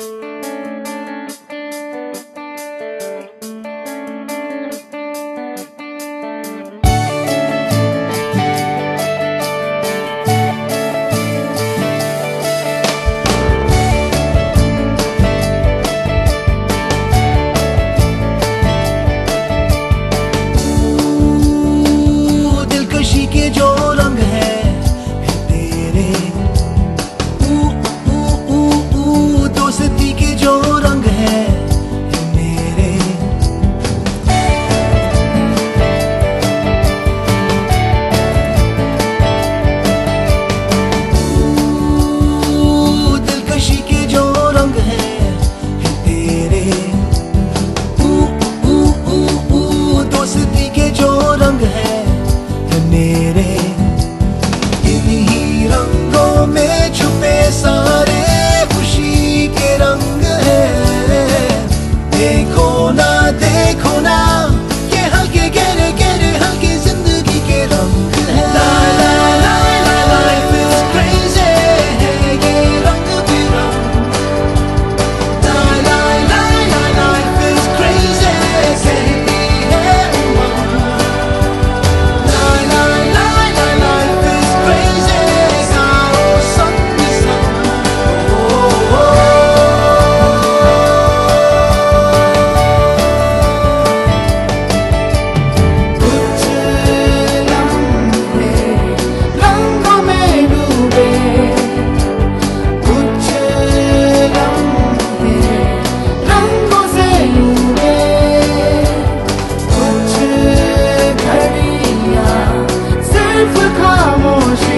you खुशी